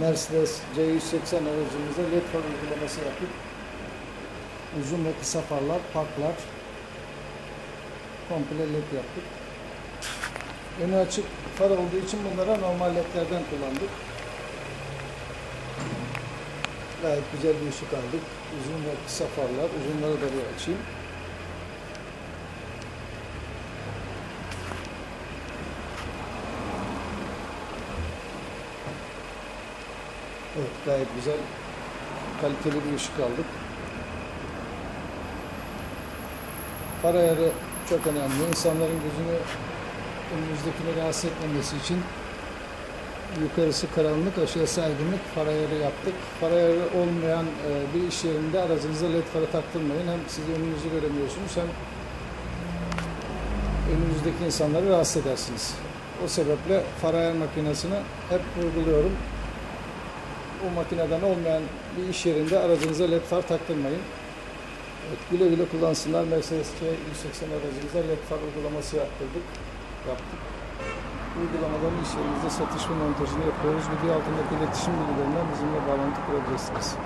Mercedes C180 aracımızda led far uygulaması yaptık. Uzun ve kısa farlar, parklar komple led yaptık. Önü açık far olduğu için bunlara normal ledlerden kullandık. Gayet güzel bir ışık aldık. Uzun ve kısa farlar. Uzunları da bir açayım. Evet gayet güzel kaliteli bir ışık aldık. Far ayarı çok önemli. İnsanların gözünü önümüzdekini rahatsız etmemesi için yukarısı karanlık, aşağısı aydınlık far ayarı yaptık. Far ayarı olmayan e, bir iş yerinde aracınıza led farı taktırmayın. Hem siz önünüzü göremiyorsunuz hem önünüzdeki insanları rahatsız edersiniz. O sebeple far ayar makinesini hep vurguluyorum. Bu makineden olmayan bir iş yerinde aracınıza led far taktırmayın. Evet, güle güle kullansınlar. Mercedes C180 aracımıza led far uygulaması yaptırdık. Yaptık. Uygulamaların iş yerinizde satış ve montajını yapıyoruz. Video altındaki iletişim bilgilerinden bizimle bağlantı kurabilirsiniz.